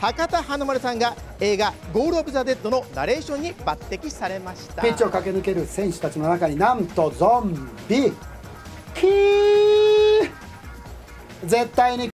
博多華丸さんが映画「ゴール・オブ・ザ・デッド」のナレーションに抜擢されました。ピッチを駆け抜ける選手たちの中になんとゾンビ。キー。絶対に